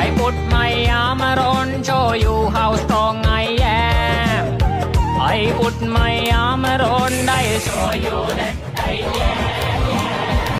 ายปุดไม่ยามร้อนโชอยู่เฮาสตองไงแย่ไอปุดไม่ยามร้อนได้โชอยู่ได้